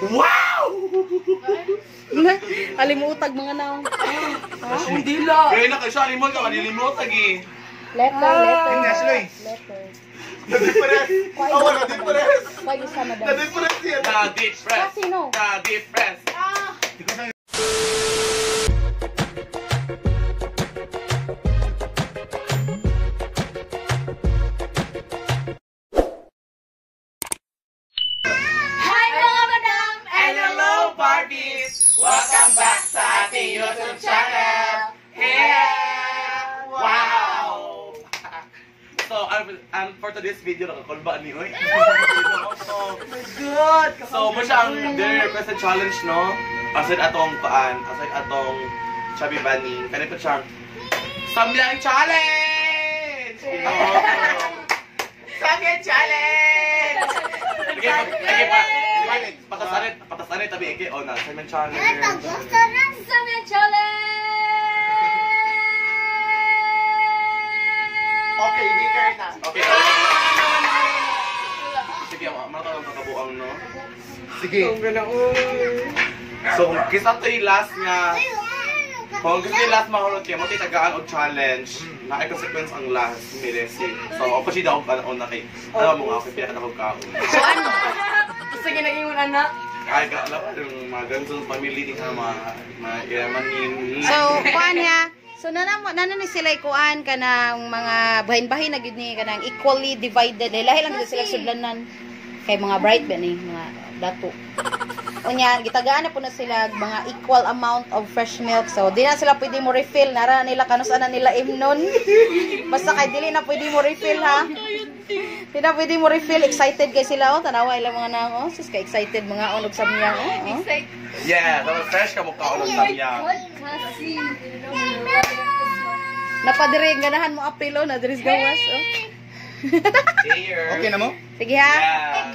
Wow! Alimutag mga naong. Hindi lang. Kaya na kayo siya, limot ka, malilimot lagi. Letter, letter. Hindi, Ashley. Letter. Na-difference. Oh, na-difference. Kayo sa madam. Na-difference yan. Na-difference. Kasi no. Na-difference. Ikaw So, um, um, for today's video, nakakulba ni Uy. So, Good. so mo siya ang very requested challenge, no? Aside atong paan, aside atong chubby bunny, kanito siyang Samyang Challenge! Samyang Challenge! Sige, sige pa. Patasarit, patasarit tabi iki oh na Samyang Challenge. Sa mga challenge! Okay, weaker na. Okay. Sige, mga tawag pagkabuang no. Sige. So, kisa to yung last nga Kung gusto yung last mahulot kayo, mo tagaan og challenge na ay consequence ang last ni Leslie. So, ako siya daw ang una kay ano mo nga ako pinaka na kaon. Kuan. Sige naging mo anak. Ay, gala pa yung mga ganito family din nga mga mga yamanin. So, kuan ha. So nana mo nana ni sila kuan kanang mga bahin-bahin na gyud ni kanang equally divided. Eh, lahi lang gyud sila sudlanan kay mga bright ba ni mga dato. Unya, gitagaan na po na sila mga equal amount of fresh milk. So, di na sila pwede mo refill. Nara nila kanus na nila imnon. Basta kay dili na pwede mo refill ha. Di na pwede mo refill. Excited kay sila. Oh, tanawa ilang mga nang. Oh, sus ka excited mga onog sa miya. Oh, oh. Yeah, tapos fresh ka mukha ulit sa niya. Kasi, Napadiri ang ganahan mo apilo na diris gawas. Oh. Okay na mo? Sige ha. Yeah.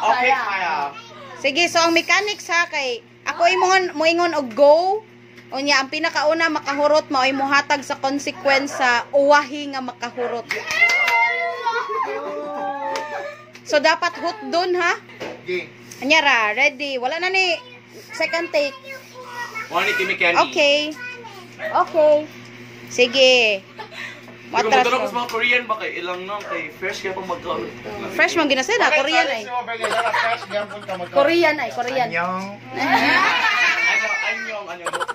Okay, kaya. Sige, so ang mechanics ha kay ako imong moingon og go. Unya ang pinakauna makahurot mao imo hatag sa consequence sa uwahi nga makahurot. So dapat hot doon ha. Okay. Anya ra, ready. Wala na ni second take. Morning, Kimi Candy. Okay. Okay. Sige. Matras ko ko. mga Korean ba kay ilang no kay fresh kaya pang magkaon. Fresh man ginasay na, Korean ay. Magka- Korean ay, Korean. Anyong. Ano, anyong, anyong lupa.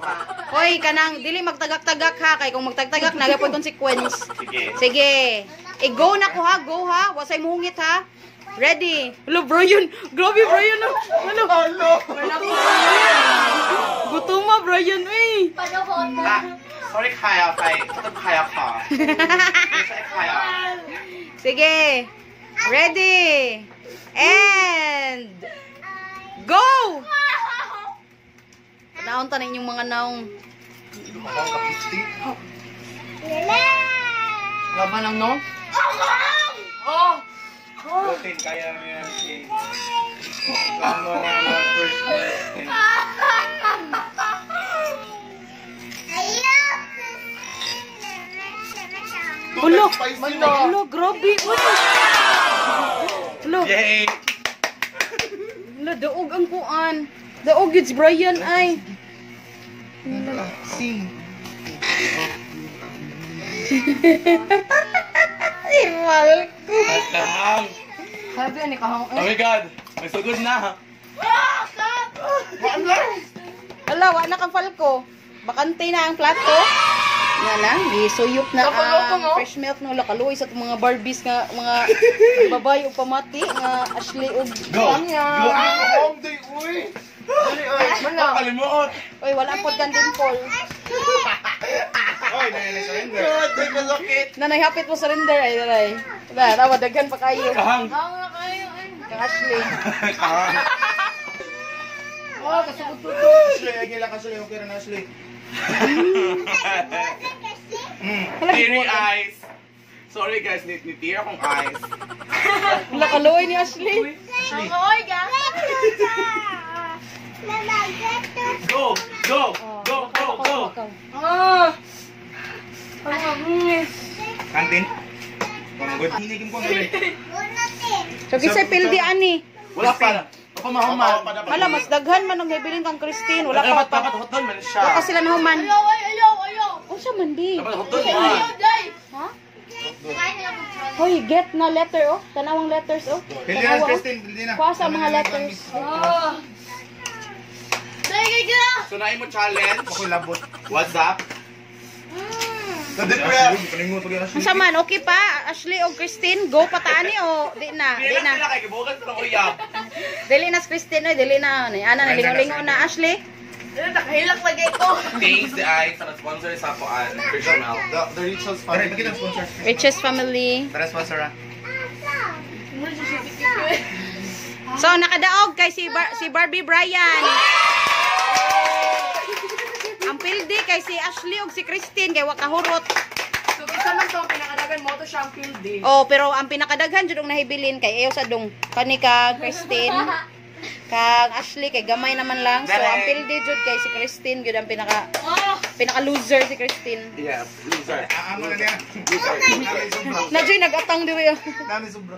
Hoy, kanang dili magtagak-tagak ha kay kung magtagtagak na gyud consequence. Sige. Sige. I-go na ko ha, go ha. Wasay muhungit ha. Ready. Hello, Brian. Grabe, Brian. oh. Ano? Hello. Gutuma, Brian. Uy. panahon Ah, sorry kaya kay, ito kaya ka. Sorry kaya. Sige. Ready. And go! Naon ta na inyong mga naong. Laban lang, no? Okay, kaya mo yan. Okay. Ano na na first question. Ulo. Hello, grabe. Uy. Hello. Yay! Hello, daog ang kuan. Daog yun si Brian ay. Ay, mahal ko. Kahang! Sabi ni kahang. Oh my God! May sugod na! Ala, wa na kang falco. Bakante na ang plato. Nga lang, di suyop na ang fresh milk no lakaluoy sa itong mga Barbies nga mga babae o pamati nga Ashley ug Go! Go! Home day, uy! Dali, ay. Wala. Kalimuot! Oy, wala pod kan dimple. Oy, nai-surrender. God, ay masakit. Nanay hapit mo surrender ay nanay. Da, tawa daghan pa kayo. Kahang! Kang Ashley. Kahang! Oh, kasugod to. Ashley, ay gila ka Ashley. Okay na, Ashley. Teary eyes! Sorry guys, ni, ni tear akong eyes. Lakaluoy ni Ashley. Ashley. Go! Go! Go! Go! Go! Ah. Kantin. Pangagod. Hinigin ko ang gabi. So kisay pildi ani. Wala pa. pamahuman. Mala, mas daghan man ang hibilin kang Christine. Wala Dapat pa pa. dapat hotel man siya. Wala sila nahuman. Ayaw, ay, ayaw, ayaw. O siya man, di. Dapat Ayaw, man. day. Ha? Hoy, get na letter, oh. Tanawang letters, oh. Hindi na, oh. Christine. Hindi na. Kuha sa mga letters. Oh. Kay. So na mo challenge. Ako'y labot. What's up? Kalingot ko Ang saman, okay pa? Ashley o Christine, go pataan ni, o. Di na, di na. pila kay gibukas sa uyab. Dili na si Christine, oy. Dili na. Ni Ana, nalingo-lingo na. Ashley? Nakahilak lagay ko. Thanks the eyes sa sponsor sa Poan. Personal. The, the Rituals family. Bakit ang sponsor? Richest family. Tara, sponsor ah. So, nakadaog kay si, Bar- si Barbie Bryan. Ang pildi kay si Ashley ug si Christine kay wakahurot. So, isa man to, ang pinakadagan mo to siyang field day. Oh, pero ang pinakadaghan jud ang nahibilin kay Eyo sa dong kani ka Christine. Kang Ashley kay gamay naman lang. So ang pildi jud kay si Christine jud ang pinaka Oh. pinaka loser si Christine. Yes, loser. Aamo na niya. Loser. Nami sobra. Nadyoy nagatang diri. oh. Nami sobra.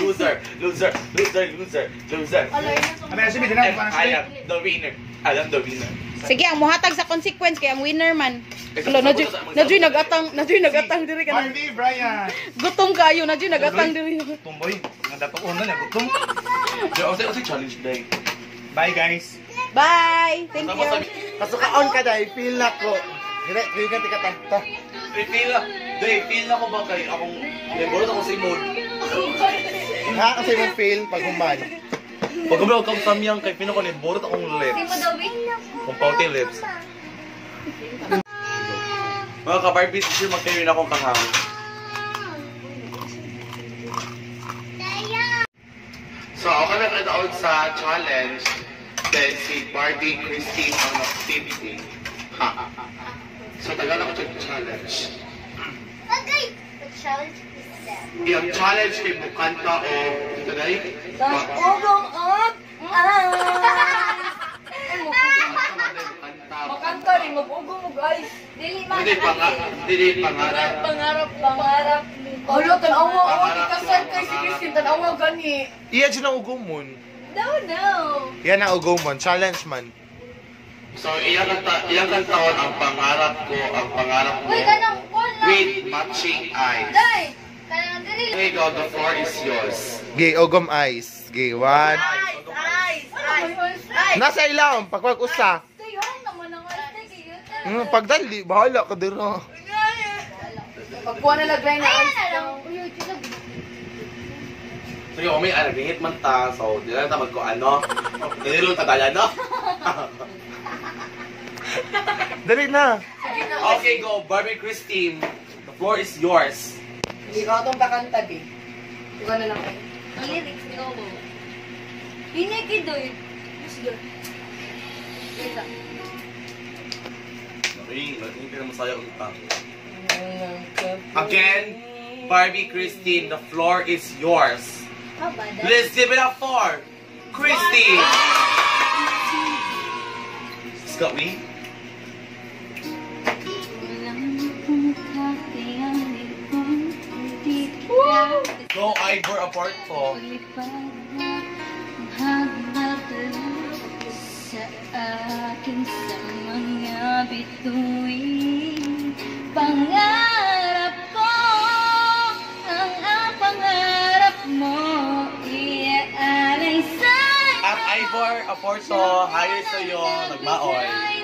Loser. Loser. Loser. Loser. Loser. Ano yan, Sibi? Dinan, And paano I siya? am the winner. I am the winner. Sige, ang muhatag sa consequence kay ang winner man. Hello, nadyoy nadyoy nagatang nadyoy nagatang diri ka. Barbie, Brian. Gutom kayo, nadyoy nagatang diri. Tumboy. Nga dapat una na, gutom. Yo, kasi challenge day. Bye, guys. Bye. Thank you. sabi, Kasukaon ka dahil, feel na ko. Dire, kayo ka tika tanta. "Ay, feel na, day, feel na ko ba kay akong, nagburot ako sa imod. Ha, kasi mong feel pag human. Pag kumbaga kang samyang kay feel na ko, nagburot akong lips. Mo daw. Kung pouty lips. Mga ka-Barbie, sure magkayo na akong kahangin. So, ako na nanood sa challenge. Then si Barbie Christine ang nag-tipsy. Ha. So, tagal ako sa challenge. Okay. The challenge is that. Yung challenge kay Bukanta o ito na yun? Ugong up. Ah. Makanta rin, mag-ugo mo guys. Dili man. Hindi panga, hindi pangarap. Pangarap, pangarap. Alo, tanawa ako, di kasal kay si Christine, tanawa gani. Iya dyan ang ugumon. No, no. Yan ang ugumon. Challenge man. So, ilang kanta, ilang kantaon ang pangarap ko, ang pangarap ko call lang. with matching eyes. Day. Okay, go, the floor is yours. Gay, ugom eyes. Gay, one. Eyes, eyes, eyes. Eyes. Nasa ilaw, pagwag usa. Kayo. Hmm, pagdali, bahala ka dira. Pagkuha na lagay na ice na. So, yung may alagingit man ta, so, di na tamad ko ano. Nililo tagala, no? Dali na. okay, go, Barbie Christine. The floor is yours. Ikaw itong kakanta, di. Ikaw na lang kayo. Ang lyrics ni Obo. Hinikidoy. Gusto. Wait lang. Okay, hindi na masaya. Again, Barbie Christine, the floor is yours. Let's give it up for Christine. Scott Wee. Go, Ivor Aporto. sa akin sa mga bituin Pangarap ko ang ang pangarap mo Iaalay sa At Ivor Aporto, hire sa'yo, nagmaoy.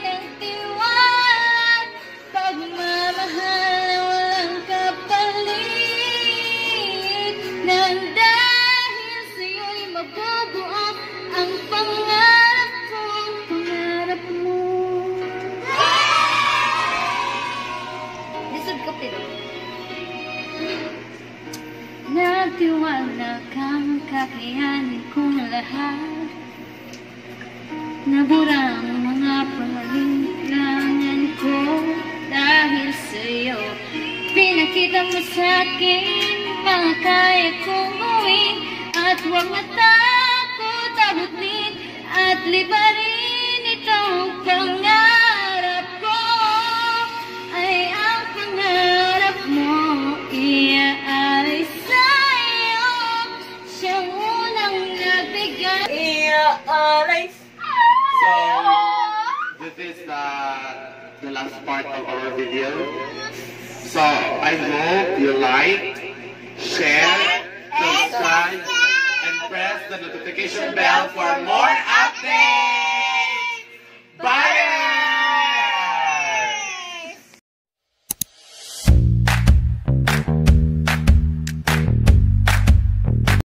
Lahat. Nabura ang mga pangalinlangan ko dahil sa'yo. Pinakita mo sa'kin mga kaya kong gawin. At huwag matakot abutin at libarin itong pangarap You like, share, subscribe, and press the notification bell for more updates!